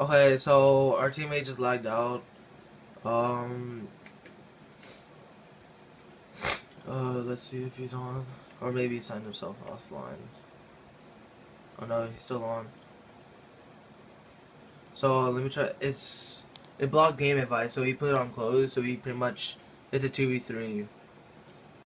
Okay, so our teammate just lagged out. Um. Uh, let's see if he's on, or maybe he signed himself offline. Oh no, he's still on. So let me try. It's it blocked game advice, so he put it on closed. So he pretty much it's a two v three.